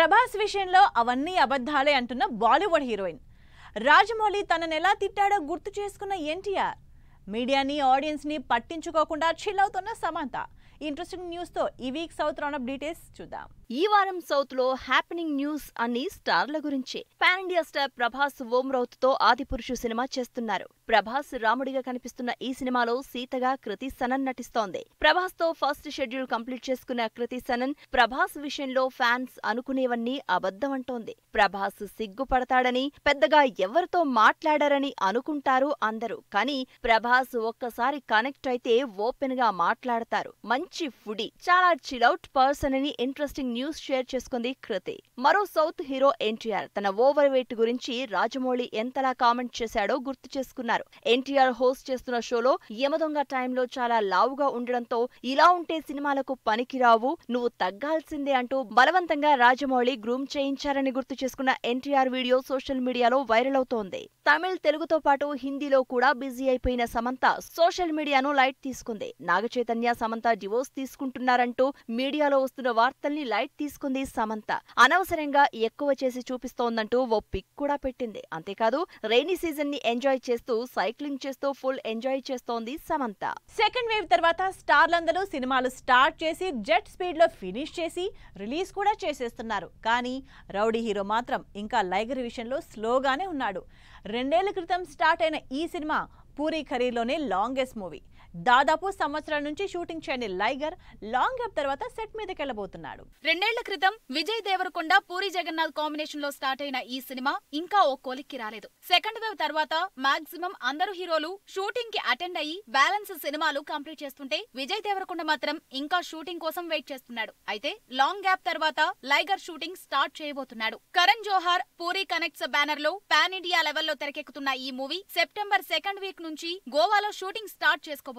ప్రభాస్ విషయంలో అవన్నీ అబద్ధాలే అంటున్న బాలీవుడ్ హీరోయిన్. రాజమౌళి తనని ఎలా తిట్టాడో గుర్తు చేసుకున్న ఎన్టీఆర్. మీడియాని ఆడియన్స్ని పట్టించుకోకుండా చిల్ అవుతున్న సమంత. ఇంట్రెస్టింగ్ న్యూస్తో ఈ వీక్ సౌత్ రౌండప్ డీటెయిల్స్ చూద్దాం. ఈ వారం సౌత్లో హ్యాపెనింగ్ న్యూస్ అన్ని స్టార్ల గురించే. Pan India star Prabhas Om రౌత్తో Adipurush cinema చేస్తున్నారు. ప్రభాస్ రాముడిగా కనిపిస్తున్న ఈ సినిమాలో సీతగా కృతి సనన్ నటిస్తోంది. ప్రభాస్తో ఫస్ట్ షెడ్యూల్ కంప్లీట్ చేసుకున్న కృతి సనన్ ప్రభాస్ విషయంలో ఫ్యాన్స్ అనుకునేవన్నీ అబద్ధమంటోంది. ప్రభాస్ సిగ్గుపడతాడని పెద్దగా ఎవరితో మాట్లాడారని అనుకుంటారు అందరూ. కానీ ప్రభాస్ ఒక్కసారి కనెక్ట్ అయితే ఓపెన్గా మాట్లాడతారు. మంచి ఫుడీ. చాలా చిలౌట్ పర్సన్ అని ఇంట్రెస్టింగ్ న్యూస్ షేర్ చేసుకుంది కృతి. మరో సౌత్ హీరో ఎన్టీఆర్. తన ఓవర్ వెయిట్ గురించి రాజమౌళి ఎంతలా కామెంట్ చేశాడో గుర్తు చేసుకున్నారు. ఎన్టీఆర్ హోస్ట్ చేస్తున్న షోలో యమదొంగ టైంలో చాలా లావుగా ఉండడంతో ఇలా ఉంటే సినిమాలకు పనికిరావు నువ్వు తగ్గాల్సిందే అంటూ బలవంతంగా రాజమౌళి గ్రూమ్ చేయించారని గుర్తు చేసుకున్న ఎన్టీఆర్ వీడియో సోషల్ మీడియాలో వైరల్ అవుతోంది. తమిళ్ తెలుగుతో పాటు హిందీలో కూడా బిజీ అయిపోయిన సమంత సోషల్ మీడియాను లైట్ తీసుకుంది. నాగచైతన్య సమంత డివోర్స్ తీసుకుంటున్నారంటూ మీడియాలో వస్తున్న వార్తల్ని లైట్ తీసుకుంది సమంత. అనవసరంగా ఎక్కువ చేసి చూపిస్తోందంటూ ఓ పిక్ కూడా పెట్టింది. అంతేకాదు రైనీ సీజన్ని ఎంజాయ్ చేస్తూ సైక్లింగ్ చేస్తూ ఫుల్ ఎంజాయ్ చేస్తోంది సమంత. సెకండ్ వేవ్ తర్వాత స్టార్లందరూ సినిమాలు స్టార్ట్ చేసి జెట్ స్పీడ్లో ఫినిష్ చేసి రిలీజ్ కూడా చేసేస్తున్నారు. కానీ రౌడీ హీరో మాత్రం ఇంకా లైగర్ విషయంలో స్లోగానే ఉన్నాడు. రెండేళ్ళ క్రితం స్టార్ట్ అయిన ఈ సినిమా పూరి ఖరీలోనే లాంగెస్ట్ మూవీ దాదాపు సంవత్సరం నుంచి షూటింగ్ చేయని లైగర్ లాంగ్ గ్యాప్ తర్వాత సెట్ మీదకి వెళ్ళబోతున్నాడు రెండేళ్ళ క్రితం విజయ్ దేవరకొండ పూరి జగన్నాథ్ కాంబినేషన్లో స్టార్ట్ అయిన ఈ సినిమా ఇంకా ఓ కొలిక్కి రాలేదు. సెకండ్ వేవ్ తర్వాత మాక్సిమం అందరు హీరోలు షూటింగ్కి అటెండ్ అయ్యి బ్యాలెన్స్ సినిమాలు కంప్లీట్ చేస్తుంటే విజయ్ దేవరకొండ మాత్రం ఇంకా షూటింగ్ కోసం వెయిట్ చేస్తున్నాడు. అయితే లాంగ్ గ్యాప్ తర్వాత లైగర్ షూటింగ్ స్టార్ట్ చేయబోతున్నాడు. కరణ్ జోహార్ పూరి కనెక్ట్స్ బ్యానర్లో పాన్ ఇండియా లెవెల్లో తెరకెక్కుతున్న ఈ మూవీ సెప్టెంబర్ సెకండ్ వీక్ నుంచి గోవాలో షూటింగ్ స్టార్ట్ చేసుకోబోతుంది.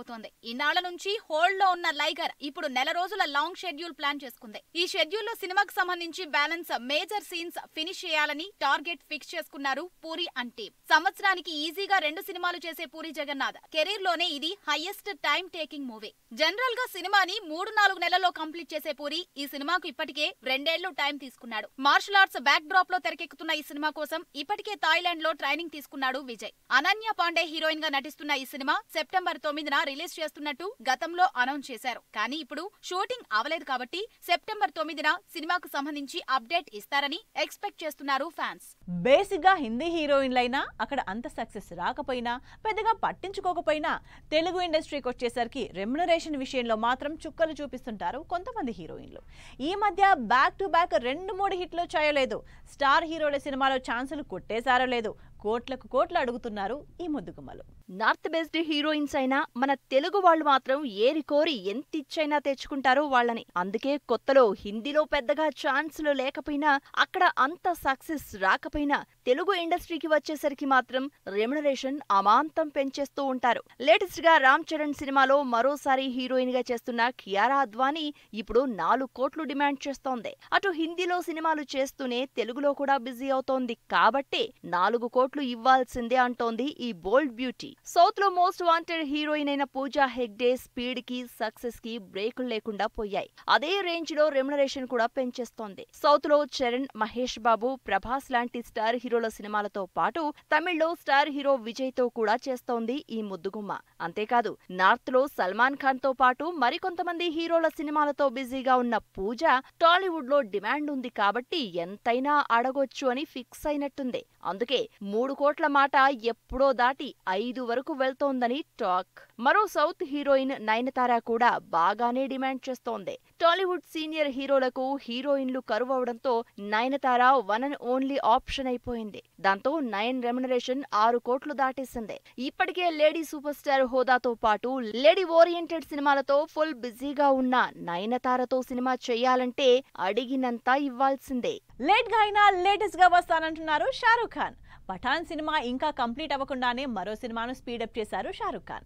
ఇన్నాళ్ళ నుంచి హోల్డ్లో ఉన్న లైగర్ ఇప్పుడు నెల రోజుల లాంగ్ షెడ్యూల్ ప్లాన్ చేసుకుంది. ఈ షెడ్యూల్లో సినిమాకు సంబంధించి బ్యాలెన్స్ మేజర్ సీన్స్ ఫినిష్ చేయాలని టార్గెట్ ఫిక్స్ చేసుకున్నారు పూరి అంటే సంవత్సరానికి ఈజీగా రెండు సినిమాలు చేసే పూరి జగన్నాథ్. కెరీర్లోనే ఇది హైయెస్ట్ టైం టేకింగ్ మూవీ. జనరల్గా సినిమాని మూడు నాలుగు నెలల్లో కంప్లీట్ చేసే పూరి ఈ సినిమాకు ఇప్పటికే రెండేళ్ళు టైం తీసుకున్నాడు. మార్షల్ ఆర్ట్స్ బ్యాక్ డ్రాప్లో తెరకెక్కుతున్న ఈ సినిమా కోసం ఇప్పటికే థాయిలాండ్లో ట్రైనింగ్ తీసుకున్నాడు విజయ్. అనన్య పాండే హీరోయిన్గా నటిస్తున్న ఈ సినిమా సెప్టెంబర్ తొమ్మిదిన రిలీజ్ చేస్తున్నట్టు గతంలో అనౌన్స్ చేశారు. కానీ ఇప్పుడు షూటింగ్ అవలేదు కాబట్టి సెప్టెంబర్ తొమ్మిదిన సినిమాకు సంబంధించి అప్డేట్ ఇస్తారని ఎక్స్పెక్ట్ చేస్తున్నారు ఫ్యాన్స్. బేసిక్గా హిందీ హీరోయిన్లైనా అక్కడ అంత సక్సెస్ రాకపోయినా పెద్దగా పట్టించుకోకపోయినా తెలుగు ఇండస్ట్రీకి వచ్చేసరికి రెమ్యునరేషన్ విషయంలో మాత్రం చుక్కలు చూపిస్తుంటారు కొంతమంది హీరోయిన్లు. ఈ మధ్య బ్యాక్ టు బ్యాక్ రెండు మూడు హిట్లు చేయలేదు స్టార్ హీరోల సినిమాలో ఛాన్సులు కొట్టేశారో లేదు కోట్లకు కోట్లు అడుగుతున్నారు ఈ ముద్దుగుమ్మలు. నార్త్ బేస్డ్ హీరోయిన్స్ అయినా మన తెలుగు వాళ్ళు మాత్రం ఏరి కోరి ఎంత ఇచ్చైనా తెచ్చుకుంటారో వాళ్ళని. అందుకే కొత్తలో హిందీలో పెద్దగా ఛాన్సులు లేకపోయినా అక్కడ అంత సక్సెస్ రాకపోయినా తెలుగు ఇండస్ట్రీకి వచ్చేసరికి మాత్రం రెమ్యునరేషన్ అమాంతం పెంచేస్తూ ఉంటారు. లేటెస్ట్గా రామ్ చరణ్ సినిమాలో మరోసారి హీరోయిన్గా చేస్తున్న కియారా అద్వానీ ఇప్పుడు నాలుగు కోట్లు డిమాండ్ చేస్తోంది. అటు హిందీలో సినిమాలు చేస్తూనే తెలుగులో కూడా బిజీ అవుతోంది. కాబట్టే నాలుగు కోట్లు ఇవ్వాల్సిందే అంటోంది ఈ బోల్డ్ బ్యూటీ. సౌత్లో మోస్ట్ వాంటెడ్ హీరోయిన్ అయిన పూజా హెగ్డే స్పీడ్కి సక్సెస్కి బ్రేకులు లేకుండా పోయాయి. అదే రేంజ్లో రెమ్యునరేషన్ కూడా పెంచేస్తోంది. సౌత్లో చరణ్ మహేష్ బాబు ప్రభాస్ లాంటి స్టార్ హీరోల సినిమాలతో పాటు తమిళ్ళో స్టార్ హీరో విజయ్తో కూడా చేస్తోంది ఈ ముద్దుగుమ్మ. అంతేకాదు నార్త్లో సల్మాన్ ఖాన్తో పాటు మరికొంతమంది హీరోల సినిమాలతో బిజీగా ఉన్న పూజ టాలీవుడ్లో డిమాండ్ ఉంది కాబట్టి ఎంతైనా అడగొచ్చు అని ఫిక్స్ అయినట్టుంది. అందుకే మూడు కోట్ల మాట ఎప్పుడో దాటి ఐదు వరకు వెళ్తోందని టాక్. మరో సౌత్ హీరోయిన్ నయనతార కూడా బాగానే డిమాండ్ చేస్తోంది. టాలీవుడ్ సీనియర్ హీరోలకు హీరోయిన్లు కరువవడంతో Nayanthara one and only option అయిపోయింది. దాంతో నయన్ రెమ్యునరేషన్ ఆరు కోట్లు దాటేసింది. ఇప్పటికే లేడీ సూపర్ స్టార్ హోదాతో పాటు లేడీ ఓరియంటెడ్ సినిమాలతో ఫుల్ బిజీగా ఉన్న నయనతారతో సినిమా చేయాలంటే అడిగినంత ఇవ్వాల్సిందే. లేట్గా అయినా లేటెస్ట్గా వస్తానంటున్నారు షారూఖ్ ఖాన్. పఠాన్ సినిమా ఇంకా కంప్లీట్ అవ్వకుండానే మరో సినిమాను స్పీడప్ చేశారు షారుఖ్ ఖాన్.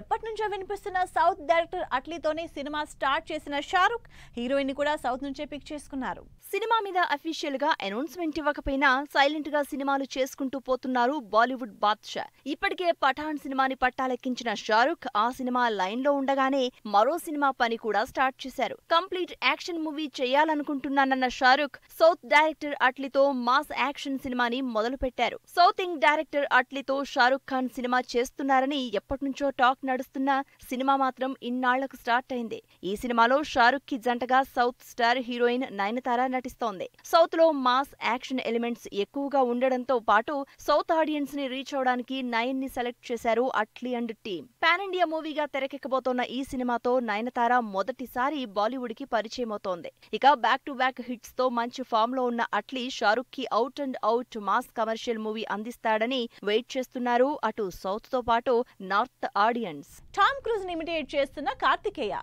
ఎప్పటి నుంచో వినిపిస్తున్న సౌత్ డైరెక్టర్ అట్లీతోనే సినిమా స్టార్ట్ చేసిన షారుఖ్ హీరోయిన్ కూడా సౌత్ నుంచే పిక్ చేసుకున్నారు. సినిమా మీద అఫీషియల్గా అనౌన్స్మెంట్ ఇవ్వకపోయినా సైలెంట్గా సినిమాలు చేసుకుంటూ పోతున్నారు బాలీవుడ్ బాద్షా. ఇప్పటికే పఠాన్ సినిమాని పట్టాలెక్కించిన షారుఖ్ ఆ సినిమా లైన్లో ఉండగానే మరో సినిమా పని కూడా స్టార్ట్ చేశారు. కంప్లీట్ యాక్షన్ మూవీ చేయాలనుకుంటున్నానన్న షారుఖ్ సౌత్ డైరెక్టర్ అట్లీతో మాస్ యాక్షన్ సినిమాని మొదలుపెట్టారు. చేశారు. సౌత్ ఇంగ్ డైరెక్టర్ అట్లీతో షారుఖ్ ఖాన్ సినిమా చేస్తున్నారని ఎప్పటినుంచో టాక్ నడుస్తున్నా సినిమా మాత్రం ఇన్నాళ్ళకు స్టార్ట్ అయింది. ఈ సినిమాలో షారుఖ్కి జంటగా సౌత్ స్టార్ హీరోయిన్ నయనతార నటిస్తోంది. సౌత్లో మాస్ యాక్షన్ ఎలిమెంట్స్ ఎక్కువగా ఉండడంతో పాటు సౌత్ ఆడియన్స్ని రీచ్ అవడానికి నయన్ని సెలెక్ట్ చేశారు Atlee and team. Pan India మూవీగా తెరకెక్కబోతోన్న ఈ సినిమాతో నయనతార మొదటిసారి బాలీవుడ్కి పరిచయం అవుతోంది. ఇక బ్యాక్ టు బ్యాక్ హిట్స్తో మంచి ఫామ్లో ఉన్న Atlee షారుఖ్కి out and out mass commercial movie అందిస్తాడని wait చేస్తున్నారు. అటు సౌత్తో పాటు north audience. Tom Cruise imitate చేస్తున్న Karthikeya.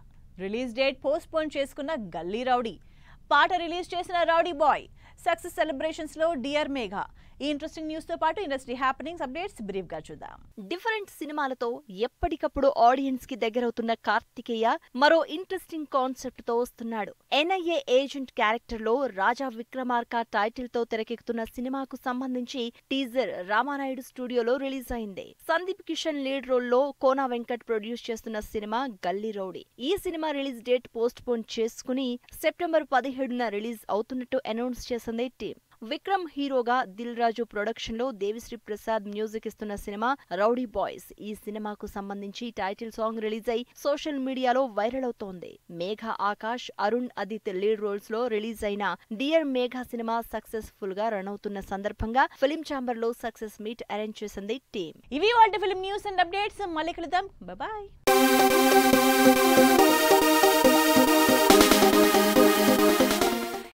Release date post phone చేసుకున్న గల్లీ రౌడీ. పాట రిలీజ్ చేసిన రౌడీ బాయ్. సక్సెస్ సెలబ్రేషన్స్లో డియర్ మేఘ. ఈ ఇంట్రెస్టింగ్ న్యూస్తో పాటు ఇండస్ట్రీ హ్యాపెనింగ్స్ అప్డేట్స్ బ్రీఫ్గా చూద్దాం. డిఫరెంట్ సినిమాలతో ఎప్పటికప్పుడు ఆడియన్స్కి దగ్గరవుతున్న కార్తికేయ మరో ఇంట్రెస్టింగ్ కాన్సెప్ట్తో వస్తున్నాడు. ఎన్ఐఏ ఏజెంట్ క్యారెక్టర్లో రాజా విక్రమార్క టైటిల్తో తెరకెక్కుతున్న సినిమాకు సంబంధించి టీజర్ రామానాయుడు స్టూడియోలో రిలీజ్ అయింది. సందీప్ కిషన్ లీడ్ రోల్లో కోనా వెంకట్ ప్రొడ్యూస్ చేస్తున్న సినిమా గల్లీ రౌడీ. ఈ cinema release date post phone చేసుకుని సెప్టెంబర్ పదిహేడున రిలీజ్ అవుతున్నట్టు అనౌన్స్ చేసింది టీం విక్రమ్ హీరోగా దిల్ రాజు ప్రొడక్షన్లో దేవిశ్రీ ప్రసాద్ మ్యూజిక్ ఇస్తున్న సినిమా రౌడీ బాయ్స్. ఈ సినిమాకు సంబంధించి టైటిల్ సాంగ్ రిలీజ్ అయి సోషల్ మీడియాలో వైరల్ అవుతోంది. మేఘ ఆకాష్ అరుణ్ అదిత్ లీడ్ రోల్స్లో రిలీజ్ అయిన డియర్ మేఘ సినిమా సక్సెస్ఫుల్గా రన్ అవుతున్న సందర్భంగా ఫిలిం ఛాంబర్లో సక్సెస్ మీట్ అరేంజ్ చేసింది టీం ఇవి వాళ్ళ ఫిలిం న్యూస్ అండ్ అప్డేట్స్. మళ్ళీ కలుద్దాం. బాయ్.